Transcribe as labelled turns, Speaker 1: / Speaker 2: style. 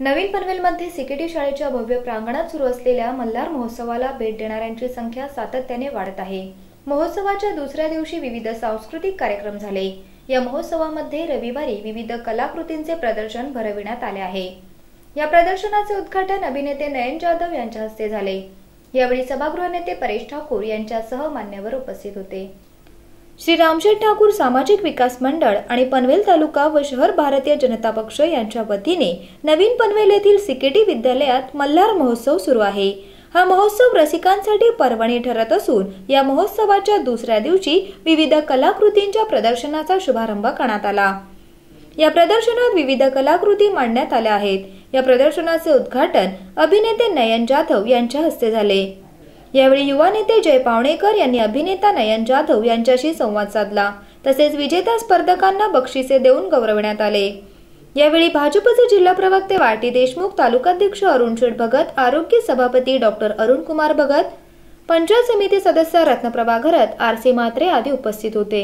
Speaker 1: नवीन पनवेलमध्ये सिकेटी शाळेच्या भव्य प्रांगणात सुरू असलेल्या मल्हार महोत्सवाला भेट देणाऱ्यांची संख्या सातत्याने वाढत आहे. महोत्सवाच्या दुसऱ्या दिवशी विविध सांस्कृतिक कार्यक्रम झाले. या महोत्सवामध्ये रविवारी विविध कलाकृतींचे प्रदर्शन भरविण्यात आले आहे. या प्रदर्शनाचे उद्घाटन अभिनेते नयन जाधव यांच्या हस्ते झाले. यावेळी सभागृह नेते परेश ठाकूर यांच्यासह मान्यवर उपस्थित होते. श्री रामशेठ ठाकूर सामाजिक विकास मंडळ आणि पनवेल तालुका व शहर भारतीय जनता पक्ष यांच्या वतीने नवीन पनवेल येथील सिकेटी विद्यालयात मल्हार महोत्सव सुरू आहे. हा महोत्सव रसिकांसाठी पर्वणी ठरत असून या महोत्सवाच्या दुसऱ्या दिवशी विविध कलाकृतींच्या प्रदर्शनाचा शुभारंभ करण्यात आला. या प्रदर्शनात विविध कलाकृती मांडण्यात आल्या आहेत. या प्रदर्शनाचे उद्घाटन अभिनेते नयन जाधव यांच्या हस्ते झाले. यावेळी युवा नेते जय पावणेकर यांनी अभिनेता नयन जाधव यांच्याशी संवाद साधला. तसेच विजेत्या स्पर्धकांना बक्षिसे देऊन गौरवण्यात आले. यावेळी भाजपचे जिल्हा प्रवक्ते वाटी देशमुख तालुकाध्यक्ष अरुण शेठ भगत आरोग्य सभापती डॉक्टर अरुण कुमार भगत पंचायत समिती सदस्य रत्नप्रभा घरत आर सी म्हात्रे आदी उपस्थित होते.